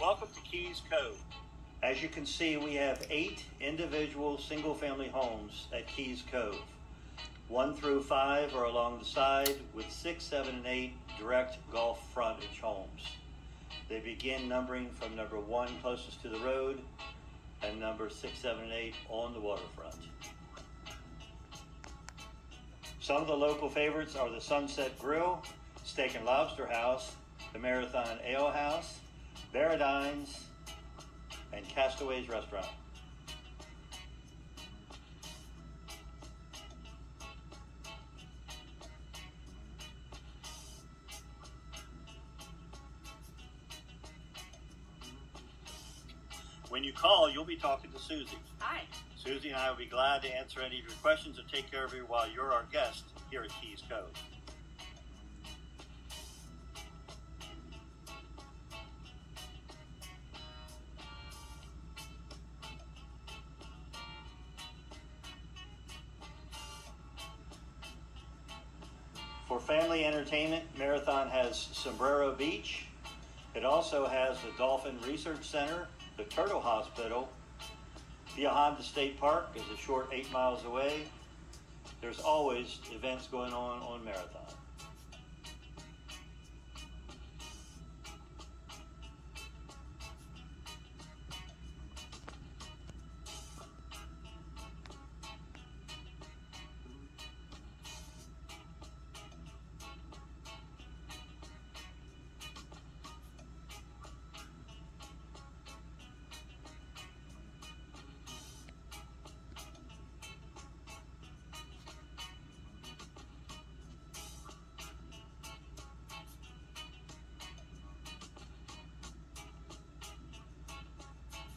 Welcome to Keys Cove. As you can see, we have eight individual single family homes at Keys Cove. One through five are along the side, with six, seven, and eight direct Gulf frontage homes. They begin numbering from number one closest to the road and number six, seven, and eight on the waterfront. Some of the local favorites are the Sunset Grill, Steak and Lobster House, the Marathon Ale House, Burdines, and Castaways Restaurant. When you call, you'll be talking to Susie. Hi. Susie and I will be glad to answer any of your questions and take care of you while you're our guest here at Keys Cove. Family entertainment, Marathon has Sombrero Beach. It also has the Dolphin Research Center, the Turtle Hospital. Bahia Honda State Park is a short eight miles away. There's always events going on on Marathon.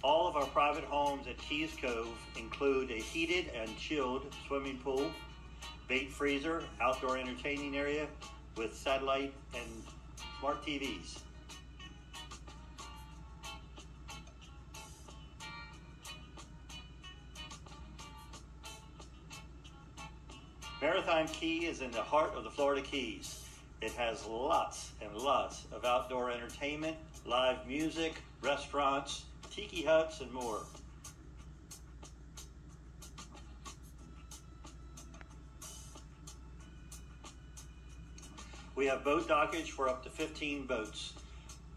All of our private homes at Keys Cove include a heated and chilled swimming pool, bait freezer, outdoor entertaining area with satellite and smart TVs. Marathon Key is in the heart of the Florida Keys. It has lots and lots of outdoor entertainment, live music, restaurants, tiki huts, and more. We have boat dockage for up to 15 boats.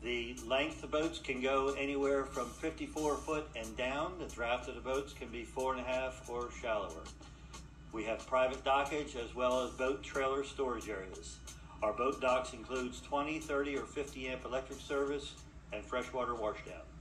The length of boats can go anywhere from 54 foot and down. The draft of the boats can be four and a half or shallower. We have private dockage as well as boat trailer storage areas. Our boat docks includes 20, 30, or 50 amp electric service and freshwater washdown.